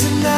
Tonight.